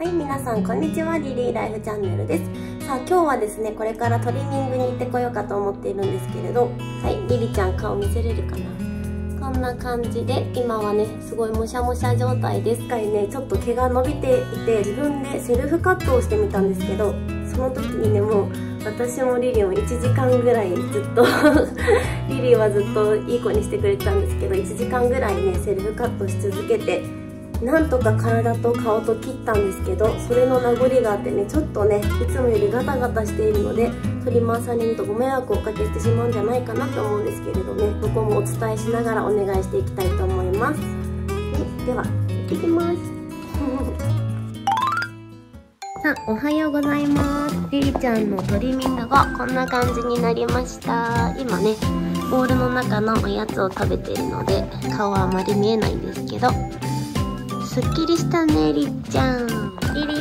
はい、皆さんこんにちは。リリーライフチャンネルです。さあ、今日はですね、これからトリミングに行ってこようかと思っているんですけれど、はい、リリちゃん顔見せれるかな？こんな感じで、今はね、すごいもしゃもしゃ状態です。回ね、ちょっと毛が伸びていて、自分でセルフカットをしてみたんですけど、その時にね、もう、私もリリーも1時間ぐらいずっと リリーはずっといい子にしてくれてたんですけど1時間ぐらいねセルフカットし続けてなんとか体と顔と切ったんですけどそれの名残があってねちょっとねいつもよりガタガタしているのでトリマーさんに言うとご迷惑をおかけしてしまうんじゃないかなと思うんですけれどねそこもお伝えしながらお願いしていきたいと思います、ね、では行ってきます。さあおはようございます。リリちゃんのトリミングがこんな感じになりました。今ねボウルの中のおやつを食べているので顔はあまり見えないんですけどすっきりしたねりっちゃん。リリ。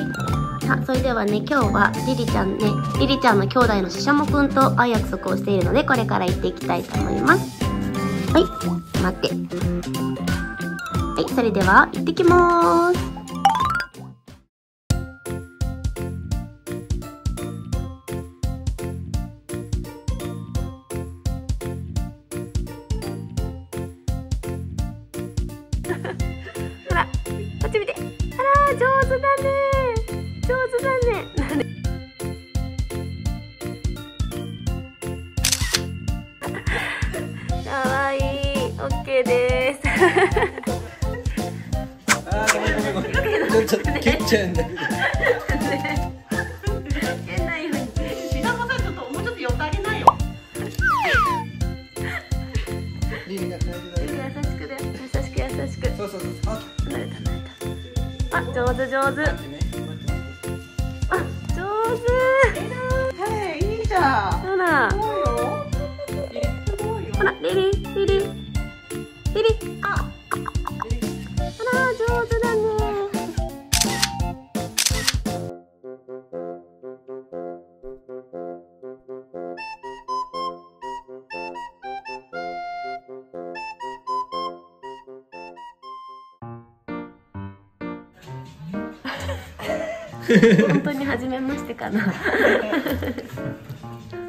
さあそれではね今日はリリちゃんねリリちゃんの兄弟のししゃもくんと会う約束をしているのでこれから行っていきたいと思います。はい。待って。はいそれでは行ってきます。っち見てあら上手だね。上手だね。かわいい。オッケーです。あごめんごめんごめん。ちょっと切っちゃうんだ。けどリリが大事だよ優しくだよ優しく優しく。そうそうそう上手上手。本当に初めましてかな。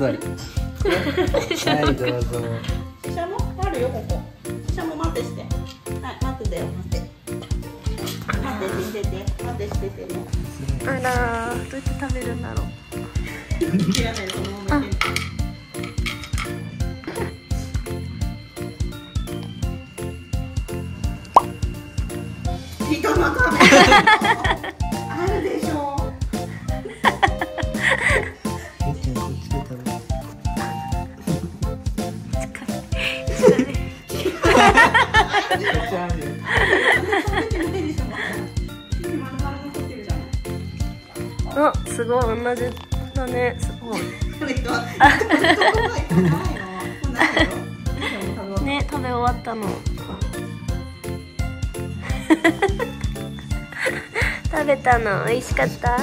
座りはいどうぞ。もあるよここも待ってしてはい待ってだよ待って待ってしてて待ってしててねあらどうやって食べるんだろう。諦めるそのままあ、すごい同じだねすごいね食べ終わったの。食べたの？美味しかった？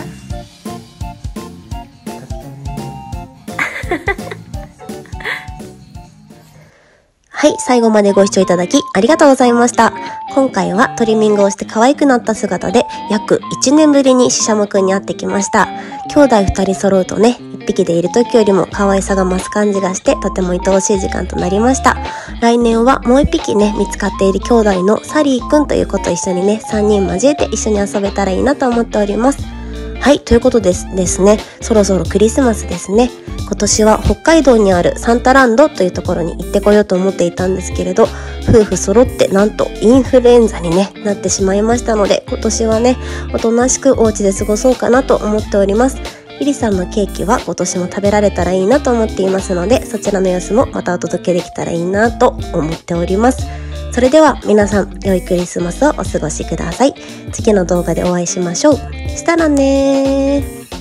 はい、最後までご視聴いただきありがとうございました。今回はトリミングをして可愛くなった姿で約1年ぶりにシシャムくんに会ってきました。兄弟2人揃うとね、1匹でいる時よりも可愛さが増す感じがしてとても愛おしい時間となりました。来年はもう1匹ね、見つかっている兄弟のサリーくんという子と一緒にね、3人交えて一緒に遊べたらいいなと思っております。はい、ということですですね、そろそろクリスマスですね。今年は北海道にあるサンタランドというところに行ってこようと思っていたんですけれど、夫婦揃ってなんとインフルエンザに、ね、なってしまいましたので、今年はね、おとなしくお家で過ごそうかなと思っております。リリさんのケーキは今年も食べられたらいいなと思っていますので、そちらの様子もまたお届けできたらいいなと思っております。それでは皆さん、良いクリスマスをお過ごしください。次の動画でお会いしましょう。したらねー。